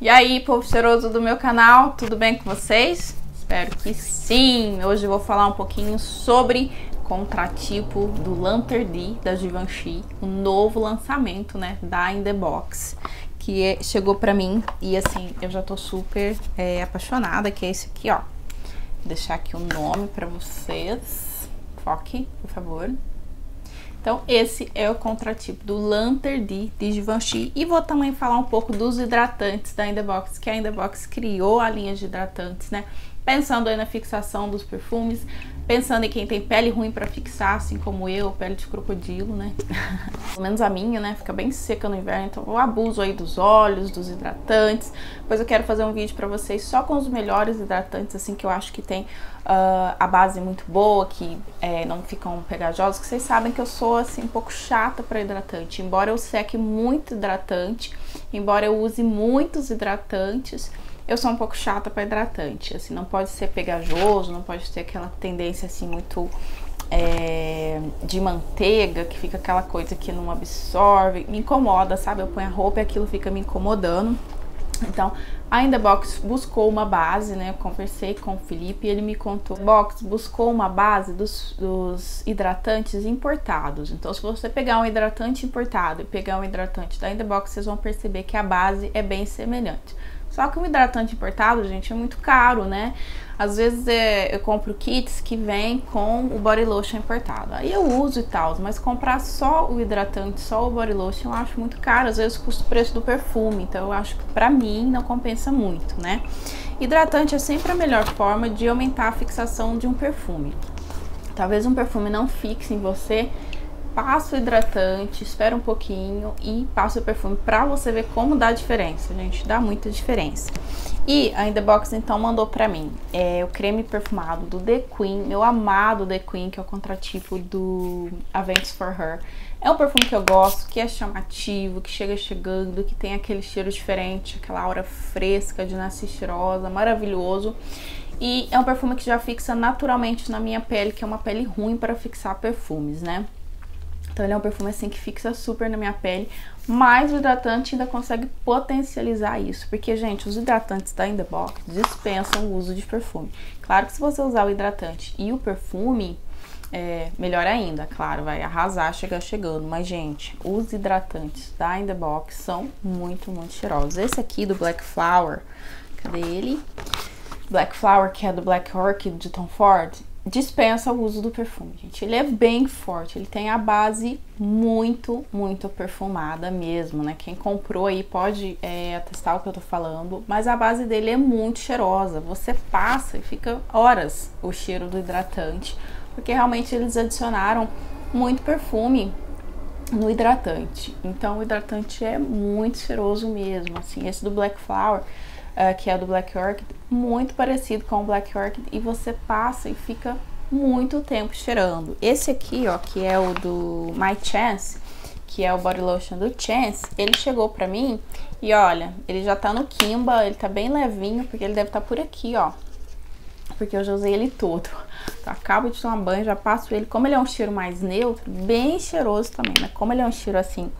E aí, povo cheiroso do meu canal, tudo bem com vocês? Espero que sim! Hoje eu vou falar um pouquinho sobre contratipo do Lantern D da Givenchy, o novo lançamento, né, da In The Box, que é, chegou pra mim e assim, eu já tô super é, apaixonada, que é esse aqui, ó. Vou deixar aqui o nome pra vocês. Foque, por favor. Então, esse é o contratipo do Lantern D de Givenchy. E vou também falar um pouco dos hidratantes da Indebox, que a Indebox criou a linha de hidratantes, né? Pensando aí na fixação dos perfumes, pensando em quem tem pele ruim para fixar, assim como eu, pele de crocodilo, né? Pelo menos a minha, né? Fica bem seca no inverno, então eu abuso aí dos óleos, dos hidratantes. Depois eu quero fazer um vídeo para vocês só com os melhores hidratantes, assim, que eu acho que tem uh, a base muito boa, que é, não ficam pegajosos, que vocês sabem que eu sou, assim, um pouco chata para hidratante. Embora eu seque muito hidratante, embora eu use muitos hidratantes, eu sou um pouco chata para hidratante, assim, não pode ser pegajoso, não pode ter aquela tendência assim muito é, de manteiga, que fica aquela coisa que não absorve, me incomoda, sabe? Eu ponho a roupa e aquilo fica me incomodando. Então, a Indebox buscou uma base, né? Eu conversei com o Felipe e ele me contou. A Box buscou uma base dos, dos, hidratantes importados. Então, se você pegar um hidratante importado e pegar um hidratante da Indebox, vocês vão perceber que a base é bem semelhante. Só que o hidratante importado, gente, é muito caro, né? Às vezes é, eu compro kits que vem com o body lotion importado. Aí eu uso e tal, mas comprar só o hidratante, só o body lotion, eu acho muito caro. Às vezes custa o preço do perfume. Então eu acho que pra mim não compensa muito, né? Hidratante é sempre a melhor forma de aumentar a fixação de um perfume. Talvez um perfume não fixe em você, passa o hidratante, espera um pouquinho e passa o perfume pra você ver como dá a diferença, gente, dá muita diferença. E a In The Box então mandou pra mim é, o creme perfumado do The Queen, meu amado The Queen, que é o contratipo do Avengers For Her. É um perfume que eu gosto, que é chamativo, que chega chegando, que tem aquele cheiro diferente, aquela aura fresca de nascer cheirosa, maravilhoso. E é um perfume que já fixa naturalmente na minha pele, que é uma pele ruim para fixar perfumes, né? Então ele é um perfume assim que fixa super na minha pele, mas o hidratante ainda consegue potencializar isso, porque gente, os hidratantes da In The Box dispensam o uso de perfume. Claro que se você usar o hidratante e o perfume, é, melhor ainda, claro, vai arrasar chegar chegando. Mas, gente, os hidratantes da In The Box são muito, muito cheirosos. Esse aqui do Black Flower, cadê ele? Black Flower, que é do Black Orchid de Tom Ford, dispensa o uso do perfume, gente. Ele é bem forte, ele tem a base muito, muito perfumada mesmo, né? Quem comprou aí pode é, atestar o que eu tô falando, mas a base dele é muito cheirosa. Você passa e fica horas o cheiro do hidratante, porque realmente eles adicionaram muito perfume no hidratante. Então o hidratante é muito cheiroso mesmo, assim. Esse do Black Flower uh, que é do Black Orchid, muito parecido com o Black Orchid e você passa e fica muito tempo cheirando. Esse aqui, ó, que é o do My Chance, que é o body lotion do Chance, ele chegou pra mim e olha, ele já tá no Kimba, ele tá bem levinho, porque ele deve estar tá por aqui, ó. Porque eu já usei ele todo. Então, acabo de tomar banho, já passo ele. Como ele é um cheiro mais neutro, bem cheiroso também, mas como ele é um cheiro assim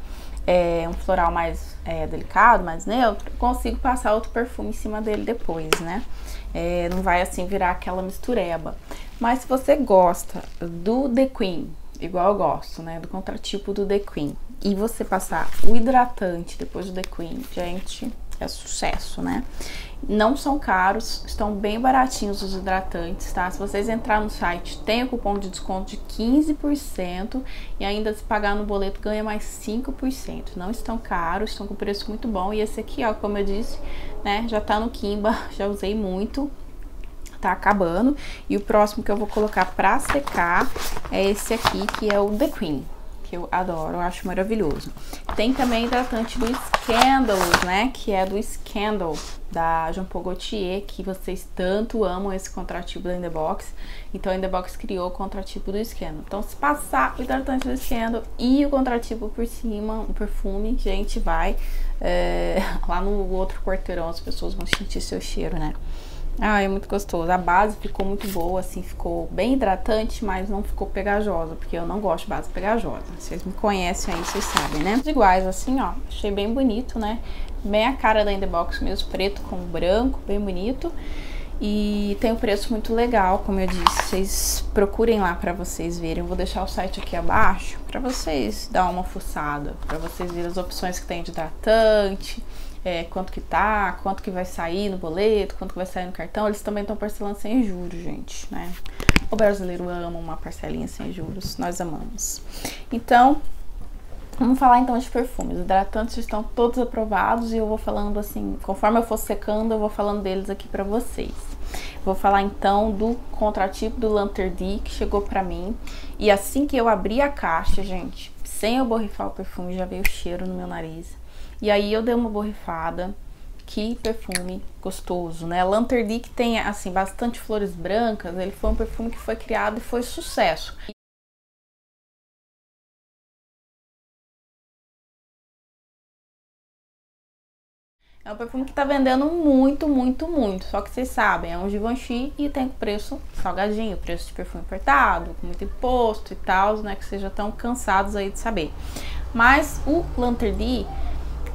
é, um floral mais é, delicado, mais neutro, consigo passar outro perfume em cima dele depois, né? É, não vai assim virar aquela mistureba. Mas se você gosta do The Queen, igual eu gosto, né? Do contratipo do The Queen, e você passar o hidratante depois do The Queen, gente, é sucesso, né? Não são caros, estão bem baratinhos os hidratantes, tá? Se vocês entrar no site, tem o cupom de desconto de 15% e ainda se pagar no boleto ganha mais 5%. Não estão caros, estão com preço muito bom. E esse aqui, ó, como eu disse, né, já tá no Kimba, já usei muito, tá acabando. E o próximo que eu vou colocar pra secar é esse aqui, que é o The Queen que eu adoro, eu acho maravilhoso. Tem também hidratante do Scandals, né, que é do Scandal, da Jean Paul Gaultier, que vocês tanto amam esse contratipo da Box. Então, a Box criou o contratipo do Scandal. Então, se passar o hidratante do Scandal e o contratipo por cima, o perfume, gente, vai é, lá no outro quarteirão, as pessoas vão sentir seu cheiro, né? Ah, é muito gostoso. A base ficou muito boa, assim, ficou bem hidratante, mas não ficou pegajosa, porque eu não gosto de base pegajosa. Vocês me conhecem aí, vocês sabem, né? Iguais, assim, ó, achei bem bonito, né? bem a cara da In The Box mesmo, preto com branco, bem bonito. E tem um preço muito legal, como eu disse. Vocês procurem lá para vocês verem. Eu vou deixar o site aqui abaixo para vocês dar uma fuçada, para vocês verem as opções que tem de hidratante, é, quanto que tá, quanto que vai sair no boleto, quanto que vai sair no cartão. Eles também estão parcelando sem juros, gente, né? O brasileiro ama uma parcelinha sem juros, nós amamos. Então, Vamos falar então de perfumes. Os hidratantes estão todos aprovados e eu vou falando assim, conforme eu for secando, eu vou falando deles aqui para vocês. Vou falar então do contratipo do Lanterdi que chegou para mim. E assim que eu abri a caixa, gente, sem eu borrifar o perfume, já veio o cheiro no meu nariz. E aí eu dei uma borrifada. Que perfume gostoso, né? Lanterdi que tem assim bastante flores brancas, ele foi um perfume que foi criado e foi sucesso. É um perfume que tá vendendo muito, muito, muito. Só que vocês sabem, é um Givenchy e tem preço salgadinho, preço de perfume apertado, com muito imposto e tal, né? Que vocês já estão cansados aí de saber. Mas o Lanterdi,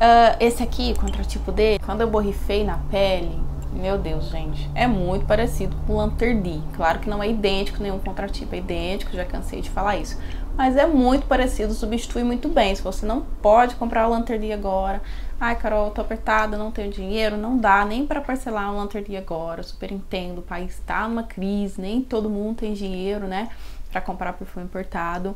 uh, esse aqui, o contratipo dele, quando eu borrifei na pele, meu Deus, gente, é muito parecido com o Lanterdi. Claro que não é idêntico, nenhum contratipo é idêntico, já cansei de falar isso. Mas é muito parecido, substitui muito bem. Se você não pode comprar o Lanterdi agora, Ai, Carol, tô apertada, não tenho dinheiro, não dá nem para parcelar um lanterninha agora. Super entendo, o país tá numa crise, nem todo mundo tem dinheiro, né, para comprar perfume importado.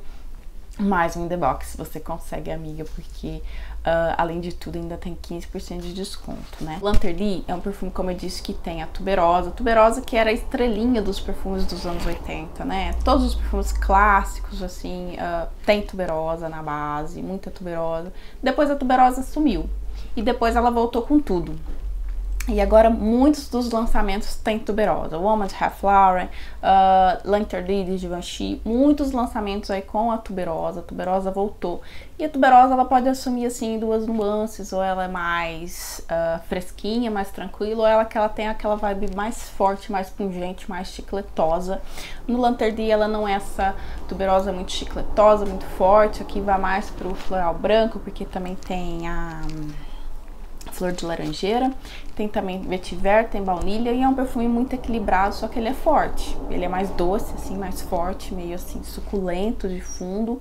Mas um The Box você consegue, amiga, porque uh, além de tudo ainda tem 15% de desconto, né? Lanterly é um perfume, como eu disse, que tem a tuberosa. tuberosa que era a estrelinha dos perfumes dos anos 80, né? Todos os perfumes clássicos, assim, uh, tem tuberosa na base, muita tuberosa. Depois a tuberosa sumiu, e depois ela voltou com tudo. E agora muitos dos lançamentos têm tuberosa. Woman's Half Lauren, uh, Lantern de Givenchy, muitos lançamentos aí com a tuberosa. A tuberosa voltou. E a tuberosa ela pode assumir assim duas nuances, ou ela é mais uh, fresquinha, mais tranquila, ou ela que ela tem aquela vibe mais forte, mais pungente, mais chicletosa. No Lantern ela não é essa tuberosa muito chicletosa, muito forte. Aqui vai mais pro floral branco, porque também tem a flor de laranjeira, tem também vetiver, tem baunilha e é um perfume muito equilibrado, só que ele é forte. Ele é mais doce, assim, mais forte, meio assim suculento de fundo.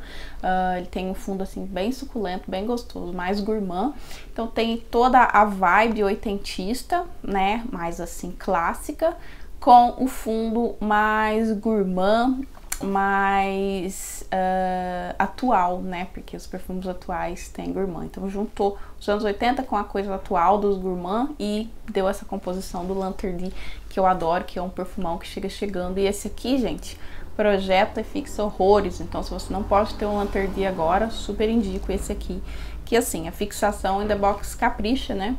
Uh, ele tem um fundo assim bem suculento, bem gostoso, mais gourmand. Então tem toda a vibe oitentista, né, mais assim clássica, com o fundo mais gourmand, mais uh, atual, né? Porque os perfumes atuais têm gourmand. Então juntou os anos 80 com a coisa atual dos gourmand e deu essa composição do Lanterny que eu adoro, que é um perfumão que chega chegando. E esse aqui, gente, projeta e fixa horrores. Então se você não pode ter um Lanterny agora, super indico esse aqui. Que assim, a fixação in the box capricha, né?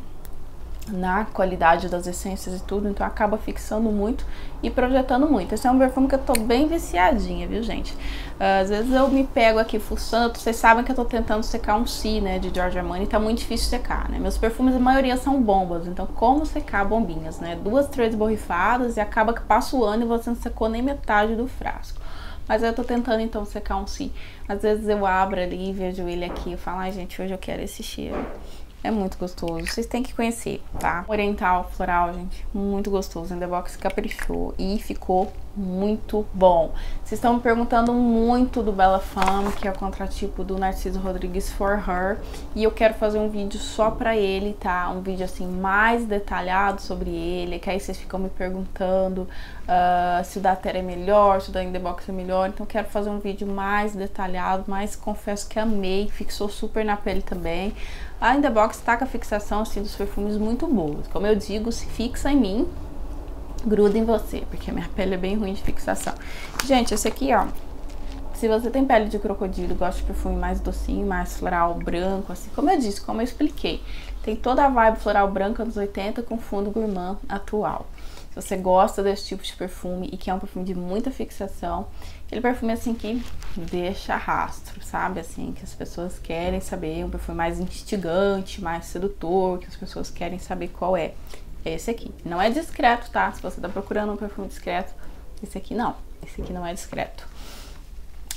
Na qualidade das essências e tudo, então acaba fixando muito e projetando muito. Esse é um perfume que eu tô bem viciadinha, viu, gente? Uh, às vezes eu me pego aqui fuçando, vocês sabem que eu tô tentando secar um Si, né, de Giorgio Armani, tá muito difícil secar, né? Meus perfumes, a maioria são bombas, então como secar bombinhas, né? Duas, três borrifadas e acaba que passa o ano e você não secou nem metade do frasco. Mas eu tô tentando então secar um Si. Às vezes eu abro ali, vejo ele aqui e falo, ai gente, hoje eu quero esse cheiro. É muito gostoso. Vocês têm que conhecer, tá? Oriental, floral, gente. Muito gostoso. The Box caprichou e ficou muito bom. Vocês estão me perguntando muito do Bella Femme, que é o contratipo do Narciso Rodrigues For Her. E eu quero fazer um vídeo só pra ele, tá? Um vídeo assim mais detalhado sobre ele. Que aí vocês ficam me perguntando uh, se o da Terra é melhor, se o da In The Box é melhor. Então eu quero fazer um vídeo mais detalhado, mas confesso que amei. Fixou super na pele também. A In The Box tá com a fixação assim, dos perfumes muito boas. Como eu digo, se fixa em mim, gruda em você, porque a minha pele é bem ruim de fixação. Gente, esse aqui, ó, se você tem pele de crocodilo, gosta de perfume mais docinho, mais floral branco, assim, como eu disse, como eu expliquei, tem toda a vibe floral branca dos 80 com fundo gourmand atual. Se você gosta desse tipo de perfume e que é um perfume de muita fixação, aquele perfume assim que deixa rastro, sabe? Assim, que as pessoas querem saber, um perfume mais instigante, mais sedutor, que as pessoas querem saber qual é esse aqui. Não é discreto, tá? Se você tá procurando um perfume discreto, esse aqui não. Esse aqui não é discreto.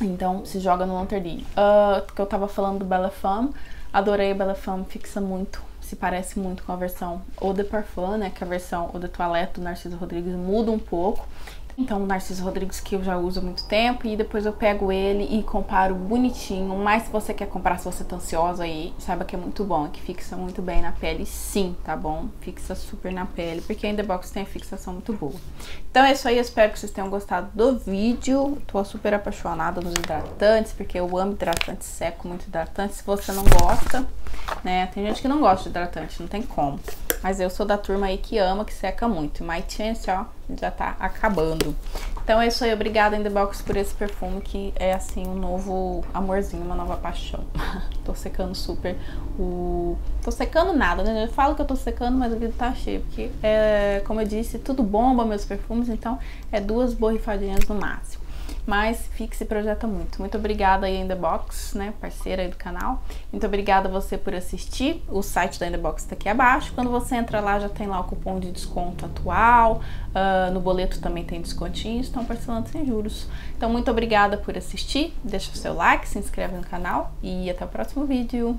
Então, se joga no Lanterny. Uh, que eu tava falando do Bella Femme. Adorei Bella Femme, fixa muito. se parece muito com a versão Eau de Parfum, né? Que a versão Eau de Toilette do Narciso Rodrigues muda um pouco. Então, o Narciso Rodrigues que eu já uso há muito tempo e depois eu pego ele e comparo bonitinho. Mas se você quer comprar, se você tá ansiosa aí, saiba que é muito bom, é que fixa muito bem na pele sim, tá bom? Fixa super na pele, porque a Box tem a fixação muito boa. Então é isso aí, espero que vocês tenham gostado do vídeo. Tô super apaixonada nos hidratantes, porque eu amo hidratantes seco, muito hidratante. Se você não gosta, né? Tem gente que não gosta de hidratante, não tem como. Mas eu sou da turma aí que ama, que seca muito. My Chance, ó, já tá acabando. Então é isso aí, obrigada In The Box por esse perfume que é assim um novo amorzinho, uma nova paixão. tô secando super o... Tô secando nada, né? Eu falo que eu tô secando, mas o vídeo tá cheio, porque é, como eu disse, tudo bomba meus perfumes, então é duas borrifadinhas no máximo mas fique se projeta muito. Muito obrigada aí, The Box, né, parceira aí do canal. Muito obrigada a você por assistir. O site da The Box tá aqui abaixo. Quando você entra lá, já tem lá o cupom de desconto atual. Uh, no boleto também tem descontinho, estão parcelando sem juros. Então, muito obrigada por assistir. Deixa o seu like, se inscreve no canal e até o próximo vídeo.